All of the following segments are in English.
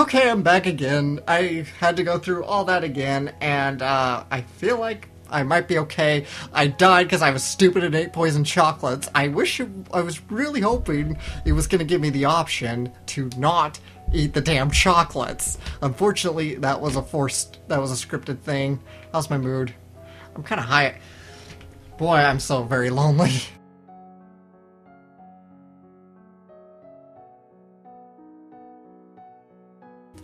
Okay, I'm back again. I had to go through all that again, and uh, I feel like I might be okay. I died because I was stupid and ate poison chocolates. I wish it, I was really hoping it was going to give me the option to not eat the damn chocolates. Unfortunately, that was a forced, that was a scripted thing. How's my mood? I'm kind of high. Boy, I'm so very lonely.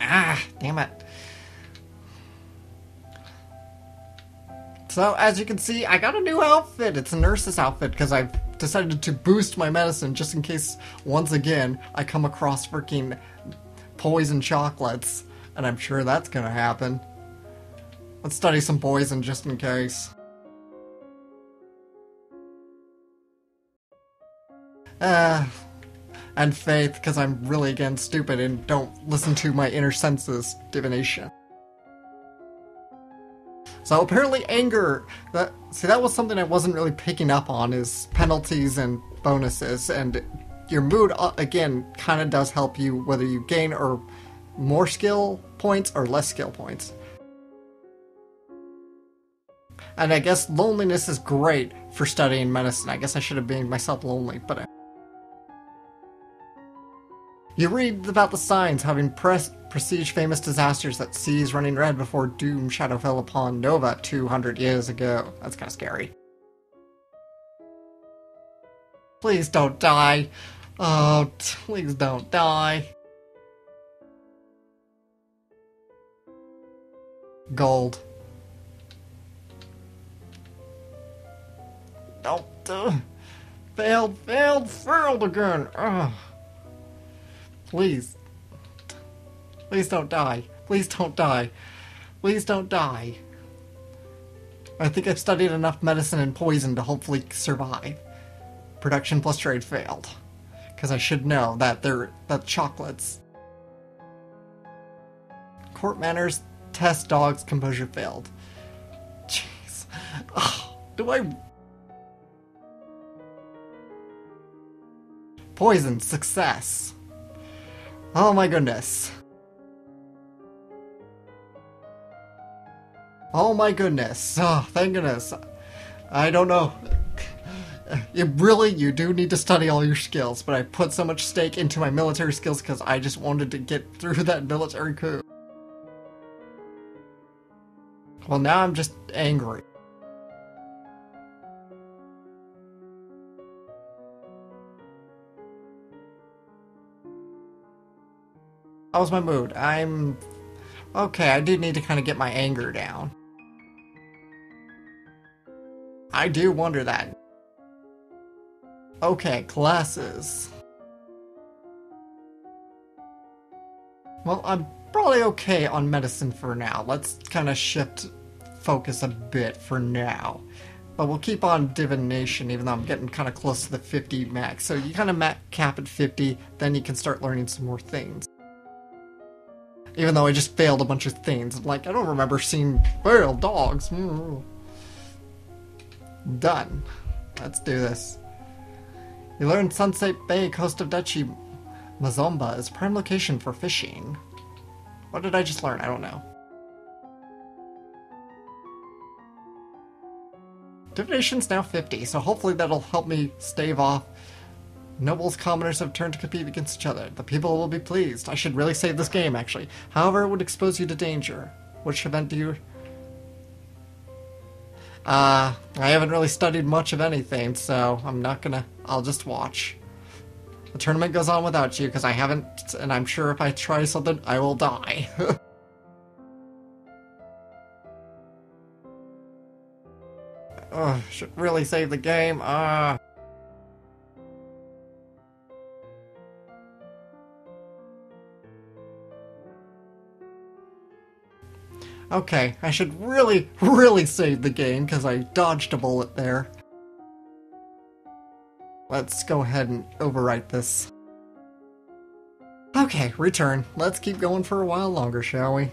Ah, damn it. So, as you can see, I got a new outfit. It's a nurse's outfit because I've decided to boost my medicine just in case, once again, I come across freaking poison chocolates. And I'm sure that's gonna happen. Let's study some poison just in case. Uh, and faith, because I'm really, again, stupid and don't listen to my inner senses divination. So apparently anger, that see that was something I wasn't really picking up on is penalties and bonuses and your mood uh, again kind of does help you whether you gain or more skill points or less skill points. And I guess loneliness is great for studying medicine. I guess I should have made myself lonely, but I you read about the signs having pres- prestige famous disasters that seas running red before doom shadow fell upon Nova 200 years ago. That's kind of scary. Please don't die. Oh, please don't die. Gold. Uh, failed, failed, failed again. Ugh. Please. Please don't die. Please don't die. Please don't die. I think I've studied enough medicine and poison to hopefully survive. Production plus trade failed. Because I should know that they're that chocolates. Court manners, test dogs, composure failed. Jeez. Do I Poison, success. Oh my goodness. Oh my goodness. Oh, thank goodness. I don't know. Really, you do need to study all your skills, but I put so much stake into my military skills because I just wanted to get through that military coup. Well, now I'm just angry. How's my mood? I'm... Okay, I do need to kind of get my anger down. I do wonder that. Okay, classes. Well, I'm probably okay on medicine for now. Let's kind of shift focus a bit for now. But we'll keep on divination even though I'm getting kind of close to the 50 max. So you kind of cap at 50, then you can start learning some more things even though I just failed a bunch of things. Like, I don't remember seeing failed dogs. Mm. Done. Let's do this. You learned Sunset Bay, coast of Duchy, Mazomba is prime location for fishing. What did I just learn? I don't know. Divination's now 50, so hopefully that'll help me stave off Nobles commoners have turned to compete against each other. The people will be pleased. I should really save this game, actually. However, it would expose you to danger. Which event do you... Uh, I haven't really studied much of anything, so I'm not gonna... I'll just watch. The tournament goes on without you, because I haven't... And I'm sure if I try something, I will die. Ugh, should really save the game. Ah. Uh... Okay, I should really, really save the game because I dodged a bullet there. Let's go ahead and overwrite this. Okay, return. Let's keep going for a while longer, shall we?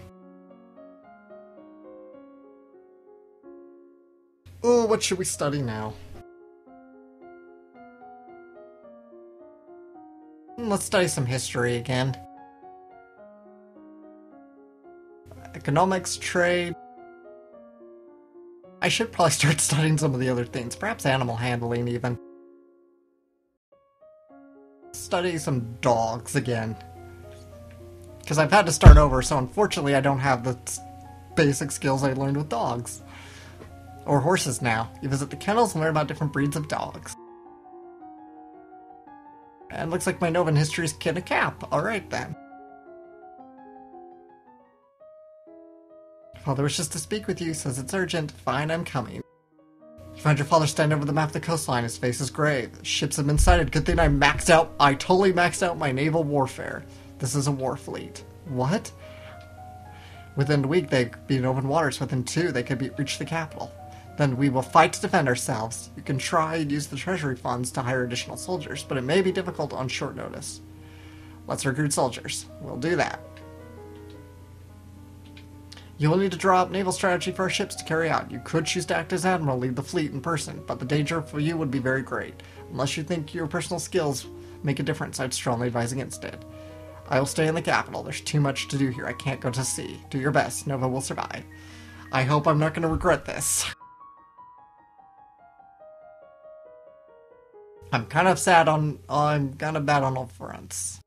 Oh, what should we study now? Hmm, let's study some history again. Economics, trade. I should probably start studying some of the other things, perhaps animal handling even. Study some dogs again. Because I've had to start over, so unfortunately I don't have the basic skills I learned with dogs. Or horses now. You visit the kennels and learn about different breeds of dogs. And looks like my Novan history is kin a cap. Alright then. Father wishes to speak with you, says it's urgent. Fine, I'm coming. You find your father standing over the map of the coastline. His face is grave. Ships have been sighted. Good thing I maxed out. I totally maxed out my naval warfare. This is a war fleet. What? Within a week, they would be in open waters. Within two, they could be, reach the capital. Then we will fight to defend ourselves. You can try and use the treasury funds to hire additional soldiers, but it may be difficult on short notice. Let's recruit soldiers. We'll do that. You will need to draw up naval strategy for our ships to carry out. You could choose to act as admiral, lead the fleet in person, but the danger for you would be very great. Unless you think your personal skills make a difference, I'd strongly advise against it. I will stay in the capital. There's too much to do here. I can't go to sea. Do your best. Nova will survive. I hope I'm not going to regret this. I'm kind of sad on. I'm kind of bad on all fronts.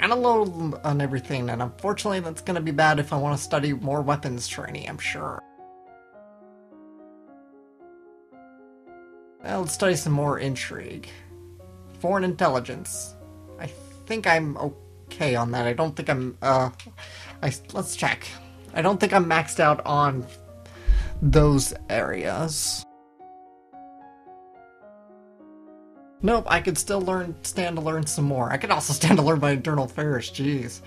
Kind of low on everything, and unfortunately, that's going to be bad if I want to study more weapons training. I'm sure. Well, let's study some more intrigue. Foreign intelligence. I think I'm okay on that. I don't think I'm. Uh, I let's check. I don't think I'm maxed out on those areas. Nope, I could still learn, stand to learn some more. I could also stand to learn my internal affairs, jeez.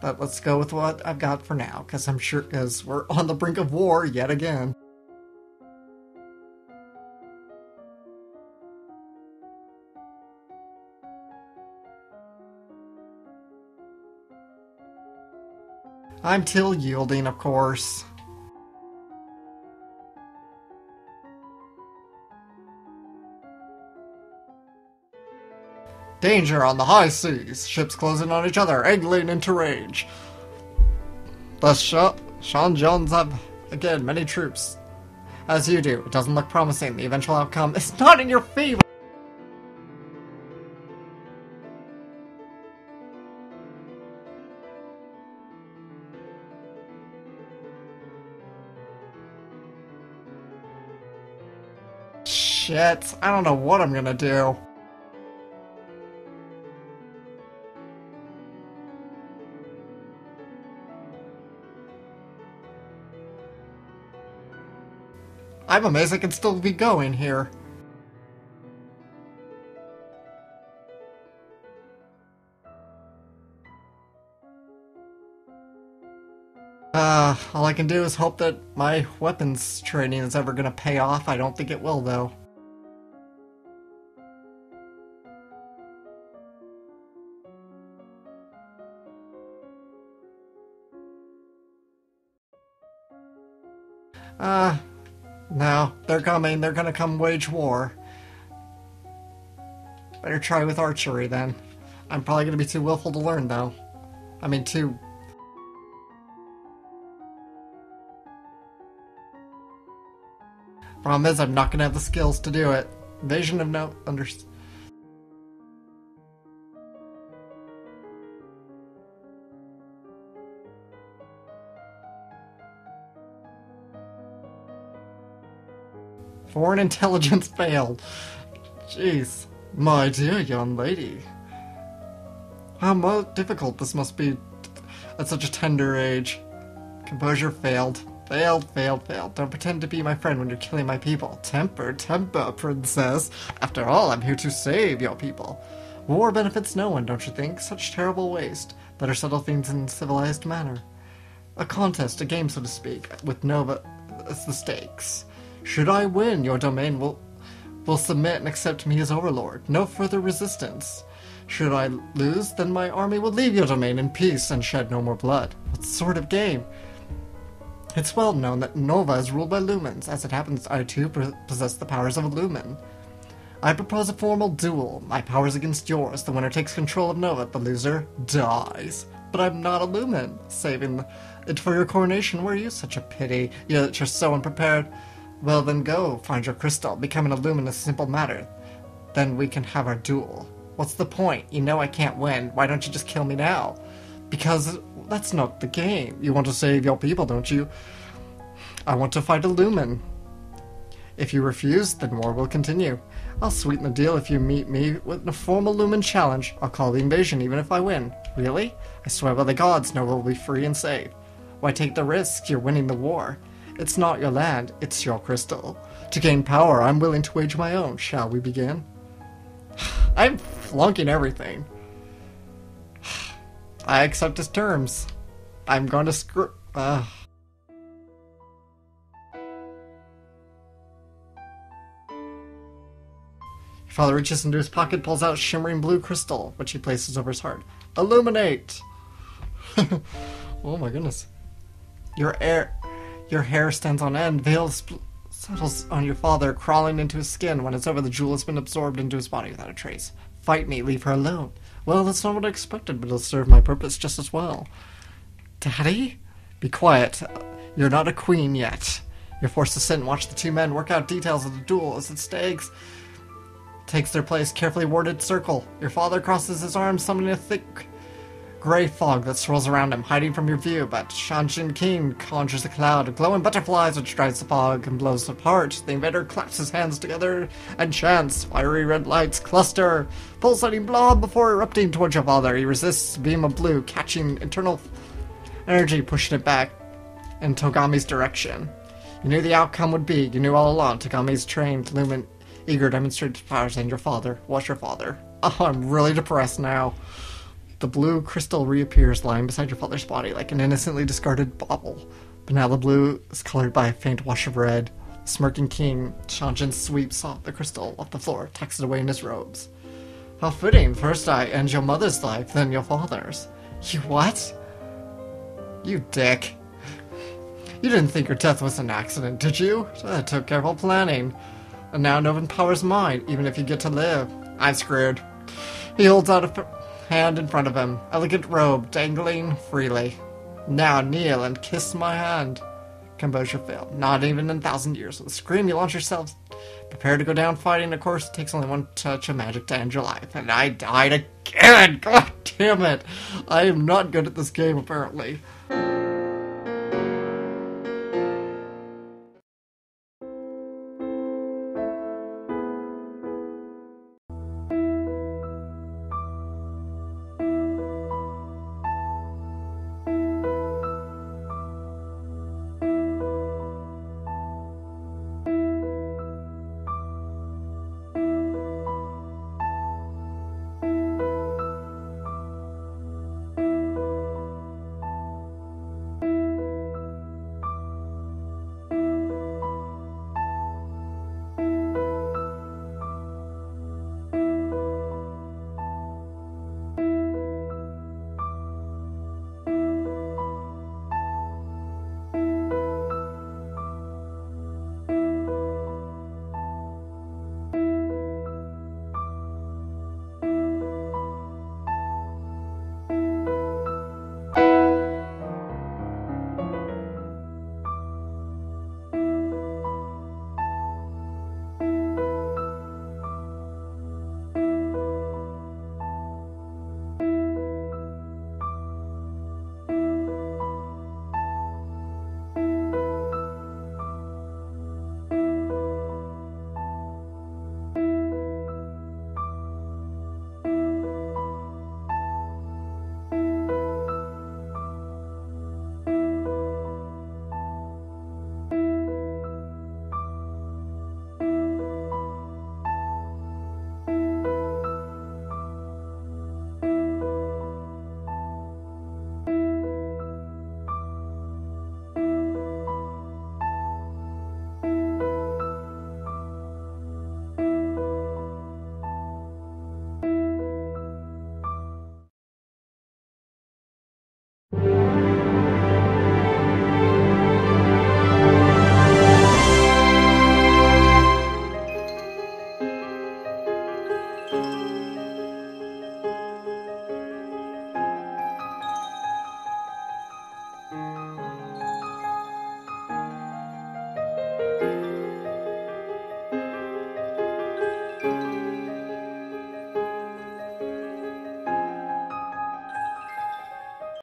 But let's go with what I've got for now, because I'm sure, because we're on the brink of war yet again. I'm till yielding, of course. Danger on the high seas. Ships closing on each other, angling into rage. The Sh- Shanjins have, again, many troops. As you do, it doesn't look promising. The eventual outcome is not in your favor. Shit, I don't know what I'm gonna do. I'm amazed I can still be going here. Uh, all I can do is hope that my weapons training is ever gonna pay off. I don't think it will, though. Uh, no, they're coming. They're gonna come wage war. Better try with archery then. I'm probably gonna be too willful to learn though. I mean, too. Problem is, I'm not gonna have the skills to do it. Vision of no under. Foreign intelligence failed. Jeez. My dear young lady. How difficult this must be at such a tender age. Composure failed. Failed, failed, failed. Don't pretend to be my friend when you're killing my people. Temper, temper, princess. After all, I'm here to save your people. War benefits no one, don't you think? Such terrible waste. Better settle things in civilized manner. A contest, a game, so to speak, with Nova as the stakes. Should I win, your domain will will submit and accept me as overlord. No further resistance. Should I lose, then my army will leave your domain in peace and shed no more blood. What sort of game? It's well known that Nova is ruled by lumens. As it happens, I too possess the powers of a lumen. I propose a formal duel. My powers against yours. The winner takes control of Nova. The loser dies. But I'm not a Lumen. Saving it for your coronation, were you? Such a pity. That you're so unprepared. Well, then go. Find your crystal. become an a simple matter. Then we can have our duel. What's the point? You know I can't win. Why don't you just kill me now? Because that's not the game. You want to save your people, don't you? I want to fight a Lumen. If you refuse, then war will continue. I'll sweeten the deal if you meet me with a formal Lumen challenge. I'll call the invasion even if I win. Really? I swear by the gods, Nova will be free and safe. Why take the risk? You're winning the war. It's not your land, it's your crystal. To gain power, I'm willing to wage my own. Shall we begin? I'm flunking everything. I accept his terms. I'm going to screw. Uh. Your father reaches into his pocket, pulls out shimmering blue crystal, which he places over his heart. Illuminate! oh my goodness. Your air, your hair stands on end, veil spl- settles on your father, crawling into his skin. When it's over, the jewel has been absorbed into his body without a trace. Fight me, leave her alone. Well, that's not what I expected, but it'll serve my purpose just as well. Daddy? Be quiet. You're not a queen yet. You're forced to sit and watch the two men work out details of the duel as it stags takes their place carefully worded circle. Your father crosses his arms, summoning a thick gray fog that swirls around him, hiding from your view, but Shanjin King conjures a cloud of glowing butterflies which drives the fog and blows it apart. The invader claps his hands together and chants. Fiery red lights cluster, pulsating blob before erupting towards your father. He resists beam of blue, catching internal energy, pushing it back in Togami's direction. You knew the outcome would be. You knew all along. Togami's trained lumen eager demonstrated powers and your father. What's your father? Oh, I'm really depressed now. The blue crystal reappears lying beside your father's body like an innocently discarded bauble. But now the blue is colored by a faint wash of red. Smirking king, Shanjin sweeps off the crystal off the floor, tucks it away in his robes. How fitting. First I end your mother's life, then your father's. You what? You dick. You didn't think your death was an accident, did you? That took careful planning. And now Novan Power's mine, even if you get to live. I'm screwed. He holds out a hand in front of him, elegant robe dangling freely. Now kneel and kiss my hand. Composure failed. Not even in a thousand years. With a scream, you launch yourself. Prepare to go down fighting. Of course, it takes only one touch of magic to end your life. And I died again! God damn it! I am not good at this game, apparently.